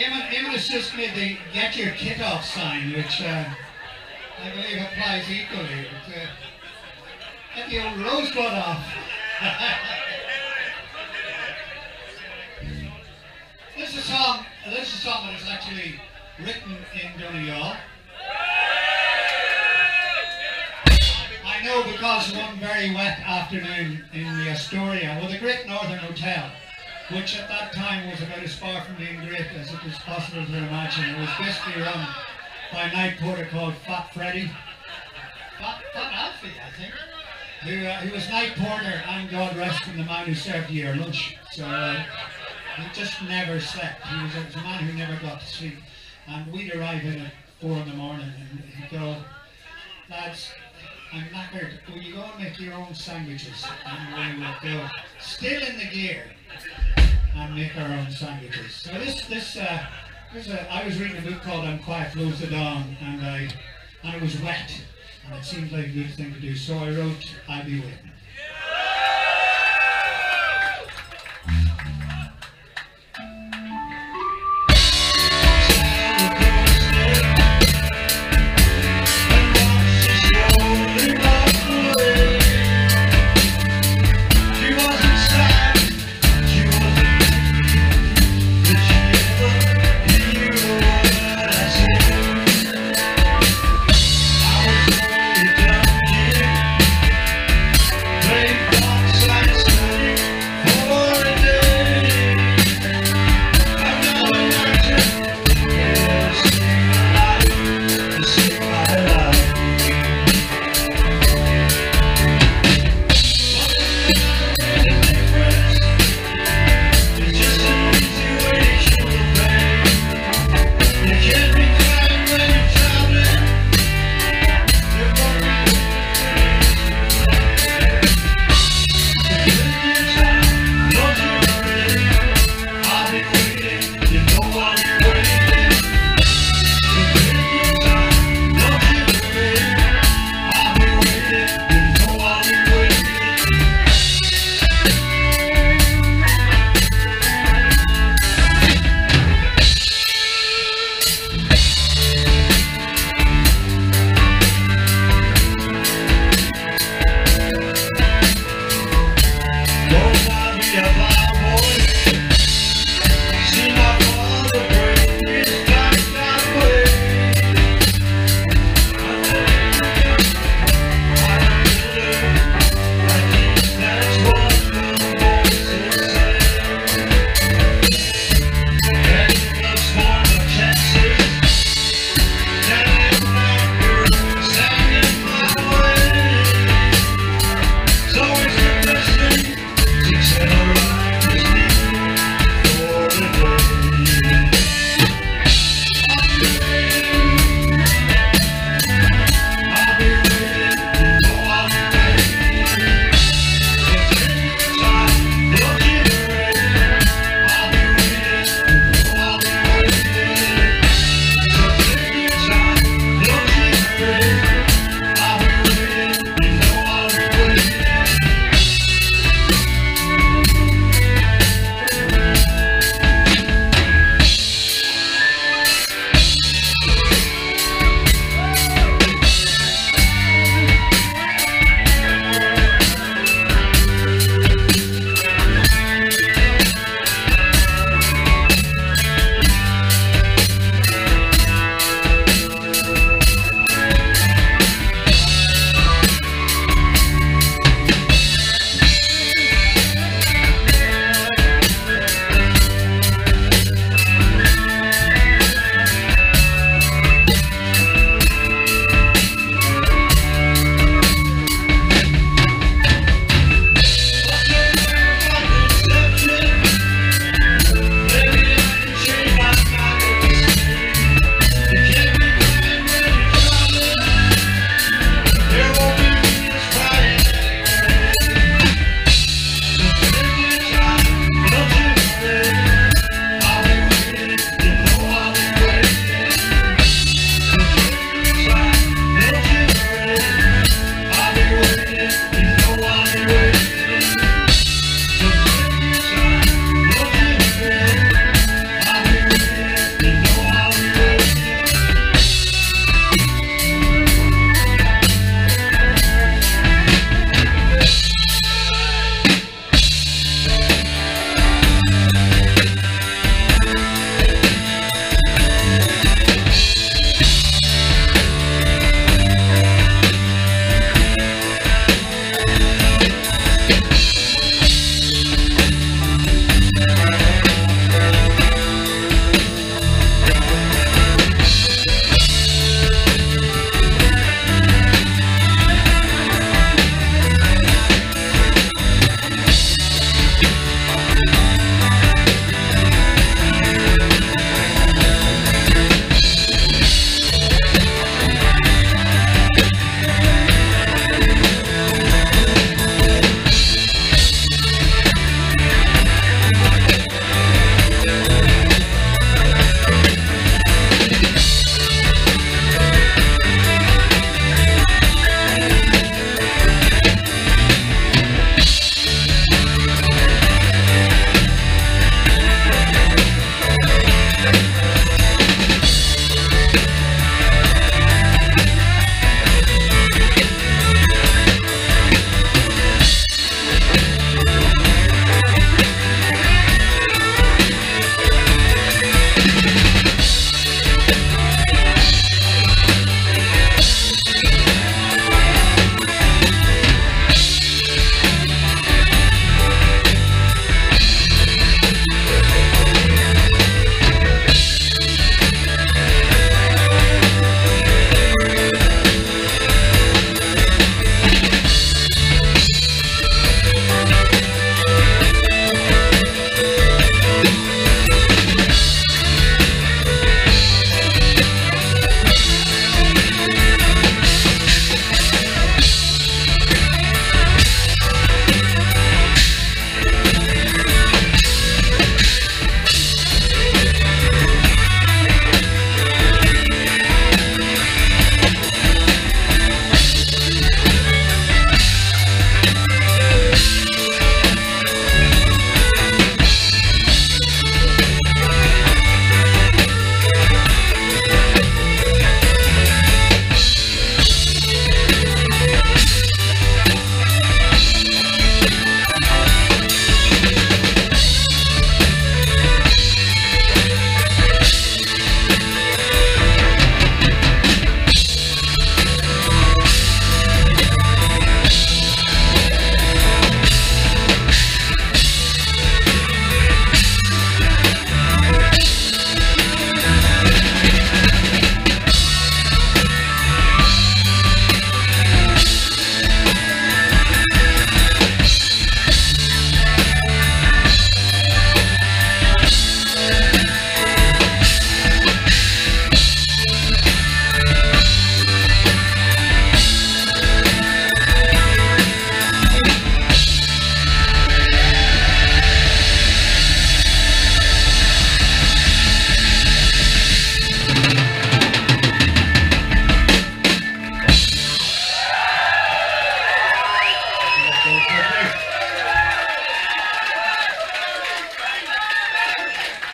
Eamon has just made the get your kit off sign, which uh, I believe applies equally. But, uh, get the old rosebud off. this is a song. This is a song that was actually written in Donegal. I know because one very wet afternoon in the Astoria, well, the Great Northern Hotel which at that time was about as far from being great as it was possible to imagine. It was basically run by a night porter called Fat Freddy. Fat, Fat Alfie, I think. Who, uh, who was night porter and God rest him the man who served you your lunch. So uh, he just never slept. He was, a, was a man who never got to sleep. And we'd arrive in at four in the morning and he'd go, lads, I'm knackered. Will you go and make your own sandwiches? And we would go, still in the gear and make our own sandwiches. So this, this, uh, a, I was reading a book called "And Quiet Flows the Don, and I, and it was wet, and it seemed like a good thing to do. So I wrote, I'll be waiting.